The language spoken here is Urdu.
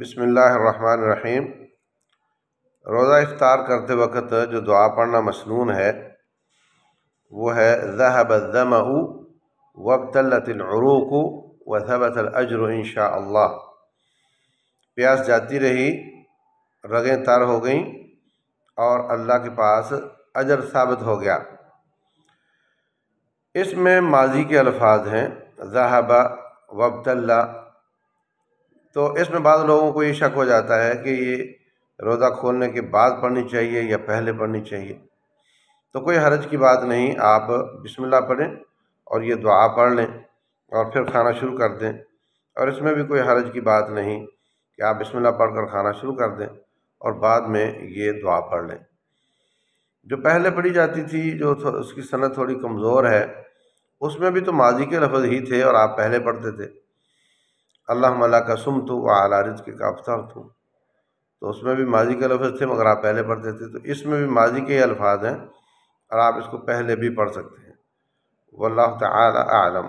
بسم اللہ الرحمن الرحیم۔ روزہ افطار کرتے وقت جو دعا پڑھنا مسنون ہے، وہ ہے، ذہب الظمأ وابتلت العروق وثبت الاجر ان شاء اللہ پیاس جاتی رہی، رگیں تار ہو گئیں اور اللہ کے پاس اجر ثابت ہو گیا۔ اس میں ماضی کے الفاظ ہیں، ذہب وابتلہ تو اس میں بعض لوگوں کو یہ شک ہو جاتا ہے کہ یہ روزہ کھولنے کے بعد پڑھنی چاہیے یا پہلے پڑھنی چاہیے۔ تو کوئی حرج کی بات نہیں، آپ بسم اللہ پڑھیں اور یہ دعا پڑھ لیں اور پھر کھانا شروع کر دیں۔ اور اس میں بھی کوئی حرج کی بات نہیں کہ آپ بسم اللہ پڑھ کر کھانا شروع کر دیں اور بعد میں یہ دعا پڑھ لیں۔ جو پہلے پڑھی جاتی تھی، جو اس کی صنعت تھوڑی کمزور ہے، اس میں بھی تو ماضی کے لفظ ہی تھے اور آپ پہلے پڑھتے تھے۔ اللہ ملا کا سم تو وہ اعلیٰ رض کے کافتر تو تو اس میں بھی ماضی کے لفظ تھے مگر آپ پہلے پڑھتے تھے، تو اس میں بھی ماضی کے ہی الفاظ ہیں اور آپ اس کو پہلے بھی پڑھ سکتے ہیں۔ واللہ تعالی اعلم۔